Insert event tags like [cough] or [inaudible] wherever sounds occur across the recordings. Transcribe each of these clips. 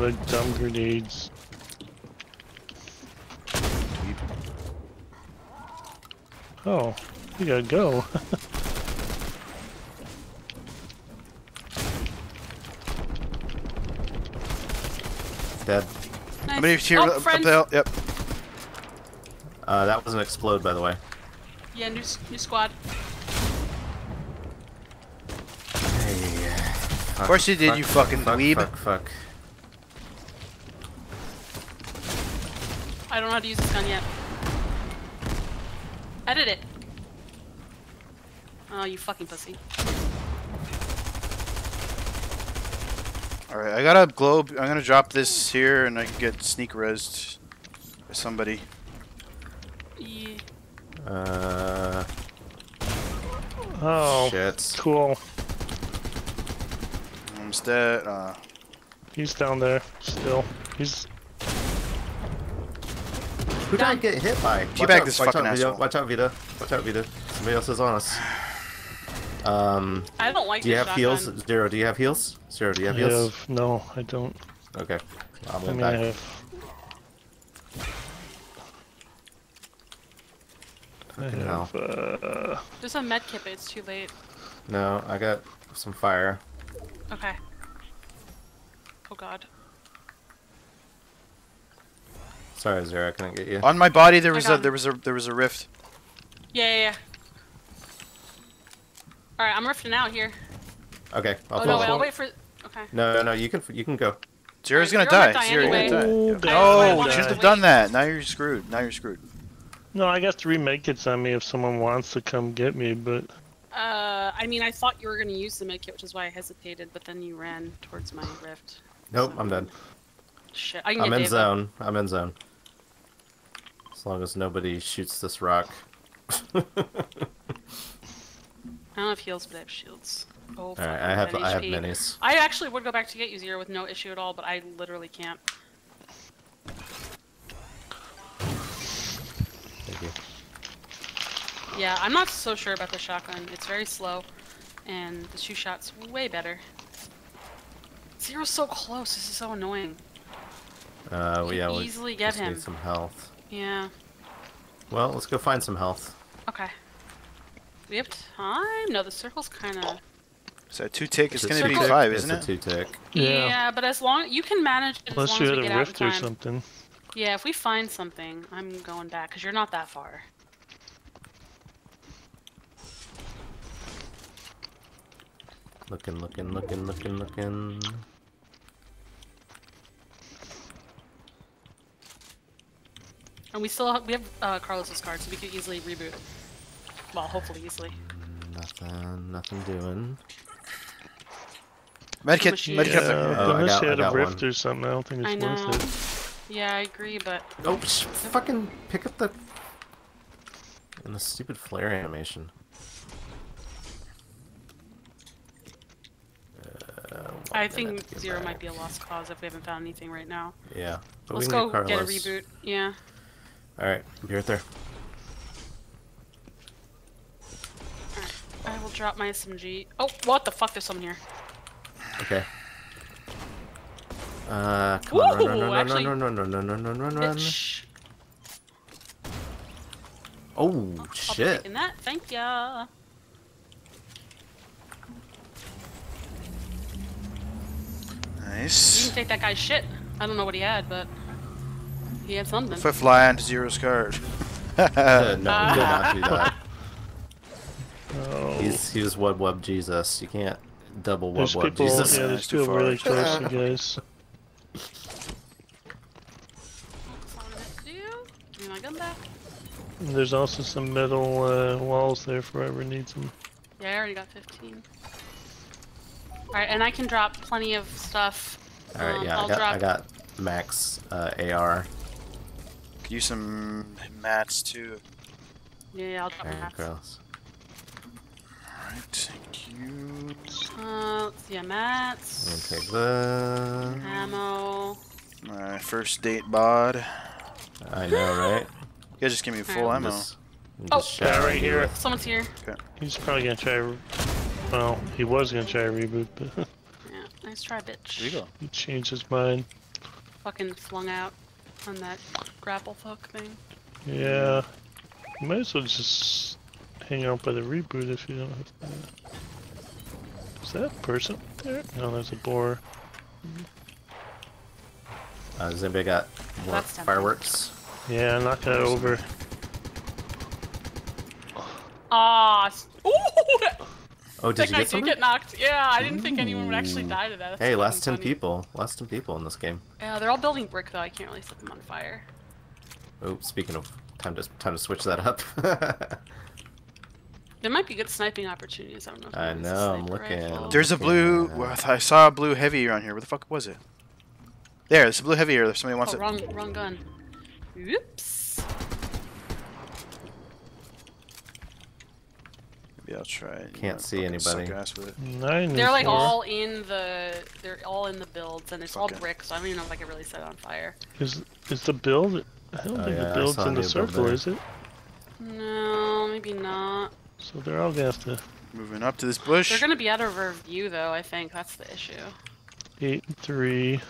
my the dumb grenades. Oh, you gotta go. [laughs] Dead. Nice. How many here oh, up, up the hill? Yep. Uh, that was an explode, by the way. Yeah, new, new squad. Hey. Of course you did, you fucking fuck, dweeb. Fuck, fuck. I don't know how to use this gun yet. Edit it. Oh, you fucking pussy. Alright, I got a globe. I'm gonna drop this here and I can get sneak resed by somebody. Yeah. Uh, Oh, shit. cool. I'm dead. Uh, He's down there still. He's Who did I get hit by? Teabag Watch out, this watch fucking out, Vito. asshole. Watch out, Vito. Watch out, Vito. Somebody else is on us. Um, I don't like do you this have heals? Zero, do you have heals? Zero, do you have I heals? have no, I don't. Okay. I'll I move mean, I back. have. I Fucking have. Uh, There's a med kit, but it's too late. No, I got some fire. Okay. Oh god. Sorry, Zero, I couldn't get you. on my body there was a there was a there was a rift. Yeah, yeah, yeah. Alright, I'm rifting out here. Okay, I'll Oh no, wait, I'll wait for. Okay. No, no, no, you can, you can go. Zero's Alright, gonna Zero might die. die anyway. gonna die. Oh, Yeah. No, you shouldn't have done that. Now you're screwed. Now you're screwed. no, I got three medkits on me if someone wants to come get me, but Uh, I mean, I thought you were gonna use the med kit, which is why I hesitated, but then you ran towards my rift. Nope, I'm dead. Shit, I can I'm get in Dave, though. zone. I'm in zone. As long as nobody shoots this rock. I don't have heals, but I have shields. Oh, Alright, I'm have 10 I have minis. I actually would go back to get you zero with no issue at all, but I literally can't. Thank you. Yeah, I'm not so sure about the shotgun. It's very slow, and the two shot's way better. Zero's so close. This is so annoying. Uh, well, yeah, we easily get just him. need some health. Yeah. Well, let's go find some health. Okay. We have time? No, the circle's kind of. So two tick is It's gonna be five, isn't a it? two tick. Yeah. Yeah. but as long you can manage it as unless long you as had a get out in rift or something. Yeah, if we find something, I'm going back because you're not that far. Looking, looking, looking, looking, looking. And we still have, we have uh, Carlos's card, so we could easily reboot. Well, hopefully easily. Nothing, nothing doing. Medkit, Machine. medkit. Yeah, up Oh, I unless got- you had a rift one. or something, I don't think it's I know. worth it. Yeah, I agree, but sh- fucking pick up the. And the stupid flare animation. Uh, I think zero back. might be a lost cause if we haven't found anything right now. Yeah. But Let's go get a reboot. Yeah. Alright, be right there. I will drop my SMG. Oh, what the fuck? There's someone here. Okay. Uh, come on, run, run, Ooh, run, actually- run, run, run, run, run, run, run, run. Bitch. Oh, I'll be shit. taking that. Thank ya. You Nice. can take that guy's shit. I don't know what he had, but he had something. If I fly onto Zero's card. Uh, [laughs] no, we did not do that. Oh, [laughs] He's he was wub wub Jesus. You can't double wub there's wub people, Jesus. yeah, Uh, there's it's too people really close, [laughs] you guys. That's all I'm gonna do. Give me my gun back. And There's also some metal uh, walls there for whoever needs them. Yeah, I already got 15. Alright, and I can drop plenty of stuff. Alright, Um, yeah, I I'll got drop I got max uh, AR. Could use some mats too. Yeah, yeah, I'll drop Alright, mats. girls. Alright, thank you. Uh, let's see, yeah, mats, gonna take the. ammo. My first date bod. I know, right? [gasps] You guys just give me full Alright. ammo. Just, I'm Oh. just Yeah, right you here. with- Someone's here. He's probably gonna try. re- Well, he was gonna try a reboot, but [laughs] Yeah, nice try, bitch. There you go. he changed his mind. fucking flung out on that grapple hook thing. Yeah. You might as well just hang out by the reboot if you don't have to. Is that a person there? No, there's a boar. Uh, has anybody got more That's tempting. fireworks? Yeah, knock that over. Ah, s- ooh! Oh, did That you guy get did something? get knocked. Yeah, I didn't think anyone would actually die to that. That's Hey, fucking last ten funny. people. Last ten people in this game. Yeah, they're all building brick though. I can't really set them on fire. Oh, speaking of time to time to switch that up. [laughs] There might be good sniping opportunities. I don't know. If I anyone has a know, I'm looking. rifle. There's a blue. Yeah. well, I saw a blue heavy around here. Where the fuck was it? There, there's a blue heavy here. If somebody wants Oh, it. wrong, wrong gun. Oops. Maybe I'll try. it. Can't see anybody. Suck ass with it. Nine. They're like four. all in the. They're all in the builds, and it's all Okay. brick, so I don't even know if I can really set it on fire. Is is the build? I don't Oh, think yeah, the build's in the new build circle, there. is it? No, maybe not. So they're all gonna have to Moving up to this bush. They're gonna be out of our view, though. I think that's the issue. eight and three.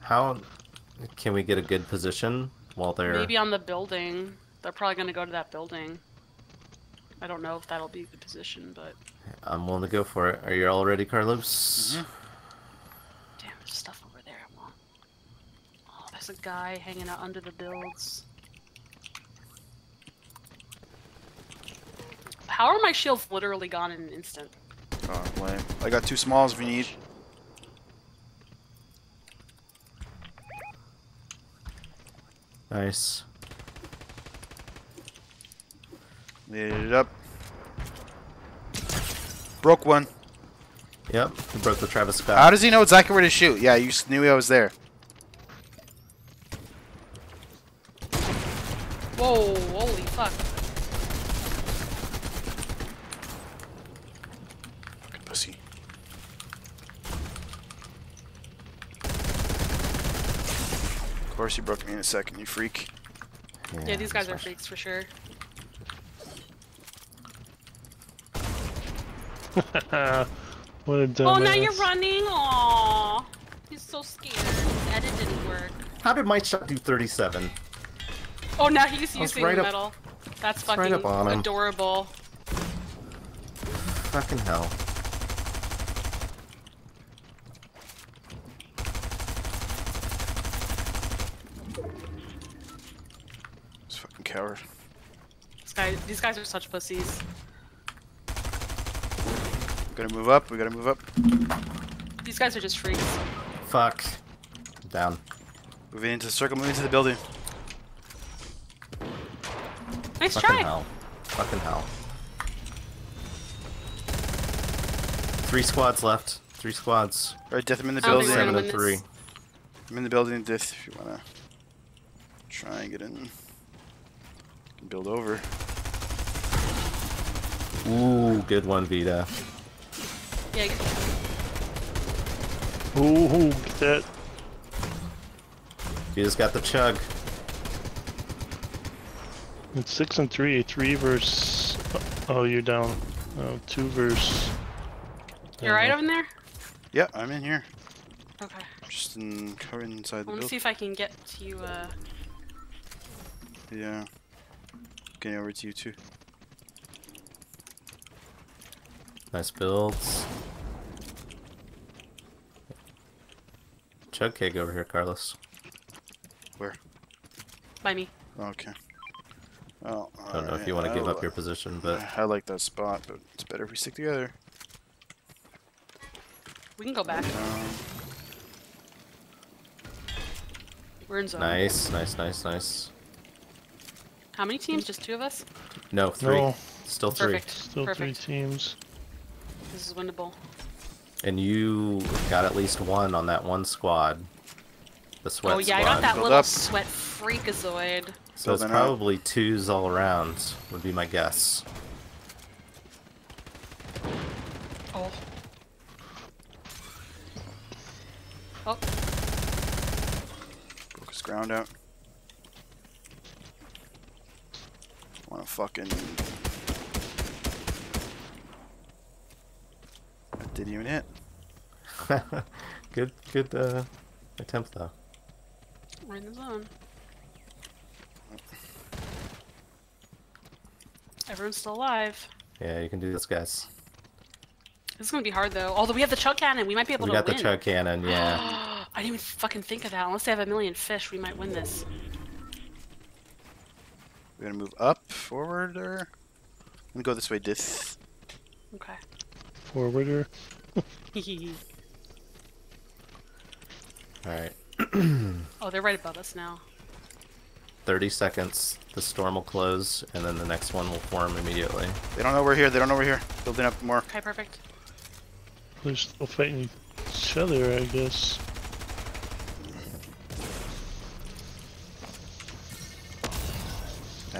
How can we get a good position while they're? Maybe on the building. They're probably gonna go to that building. I don't know if that'll be the position, but I'm willing to go for it. Are you all ready, Carlos? Mhm. damn, there's stuff over there. I want. Oh, there's a guy hanging out under the builds. How are my shields literally gone in an instant? Oh, lame. I got two smalls if you need. Nice. Made it up. Broke one. Yep, he broke the Travis Scott. How does he know exactly where to shoot? Yeah, you knew I was there. Whoa, holy fuck. Fucking pussy. Of course you broke me in a second, you freak. Yeah, these guys are freaks for sure. [laughs] what a dumbass. Oh, now you're running? Aww. He's so scared. His edit didn't work. How did my shot do 37? Oh, now he's using right up- metal. That's right fucking up on him. adorable. Fucking hell. This fucking coward. This guy, these guys are such pussies. Gotta move up, we gotta move up. These guys are just freaks. Fuck. Down. Moving into the circle, moving into the building. Nice Fucking try. hell. Fucking hell. Three squads left. Three squads. Alright, Death, I'm in the I don't think building. Seven gonna and three. this. I'm in the building, Death, if you wanna try and get in. Build over. Ooh, good one, Vita. Yeah, Ooh, get that. Vita's got the chug. It's six and three. Three versus. Oh, you're down. Oh, two versus. you're right over there? Yeah, I'm in here. Okay. Just in covered inside I the want to building. see if I can get to you, uh... Yeah. Getting over to you too. Nice builds. Chug keg over here, Carlos. Where? by me. Okay. Well, I don't know if you want to give up your position, but I like that spot, but it's better if we stick together. We can go back. Um, We're in zone. nice, nice, nice, nice. How many teams? Just two of us? No, three. No, Still three. Perfect. still Perfect. three teams. This is winnable. And you got at least one on that one squad. The sweat oh yeah, I got that Build little up. sweat freakazoid. So it's Building up. probably twos all around, would be my guess. Oh. Oh, broke his ground out. Wanna fucking. Didn't even hit. good, good uh, attempt though. We're in the zone. Everyone's still alive. Yeah, you can do this, guys. This is gonna be hard though. Although we have the chug cannon, we might be able We to got the win. chug cannon, [gasps] yeah. I didn't even fucking think of that. Unless they have a million fish, we might win this. We're gonna move up, forward, or I'm gonna go this way. This. Okay. Forwarder. [laughs] Alright. [clears throat] oh, they're right above us now. 30 seconds, the storm will close, and then the next one will form immediately. They don't know we're here. They don't know we're here. Building up more. Okay, perfect. They're still fighting each other, I guess.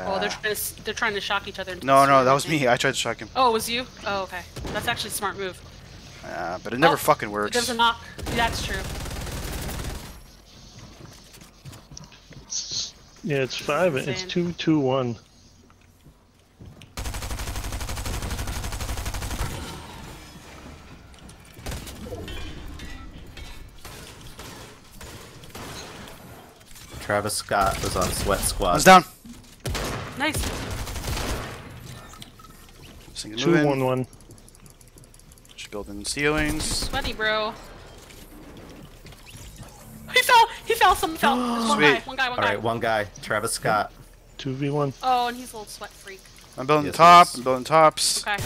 Oh, they're trying to they're trying to shock each other. No, no, that was me. I tried to shock him. Oh, it was you? Oh, okay. That's actually a smart move. Uh, but it never Oh, fucking works. There's a knock. That's true. Yeah, it's five. It's two, two, one. Travis Scott was on Sweat Squad. One's down. Nice. Just gonna Two, move in. one, one. Just building ceilings. Sweaty, bro. He fell. He fell. Someone fell. There's [gasps] one guy. One guy. One guy. Alright, one guy, Travis Scott. Two v one. Oh, and he's a little sweat freak. I'm building Yes, top. yes. I'm building tops. Okay.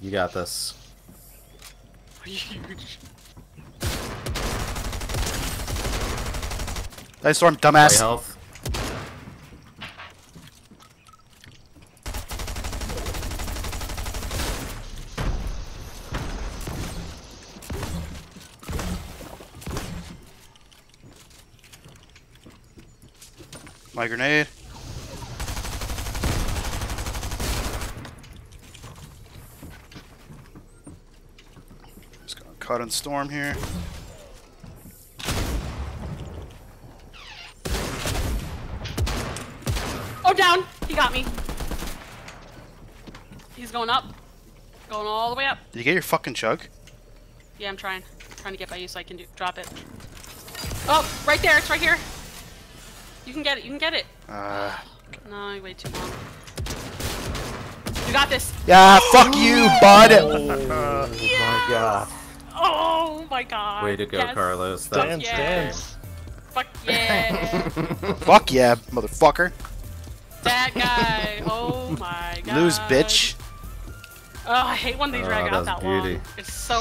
You got this. [laughs] Nice storm, dumbass. health. My grenade. Just got caught in storm here. Down. He got me. He's going up. Going all the way up. Did you get your fucking chug? Yeah, I'm trying. trying to get by you so I can do drop it. Oh, right there. It's right here. You can get it. You can get it. Uh, No, you wait too long. You got this. yeah, fuck you, bud. Oh [laughs] my god. Oh my god. Way to go, Yes. Carlos. That Dance, yeah. dance. Fuck yeah. fuck yeah, motherfucker. That guy. Oh my god. Lose, bitch. Oh, I hate when they Oh, drag that out that beauty. long. It's so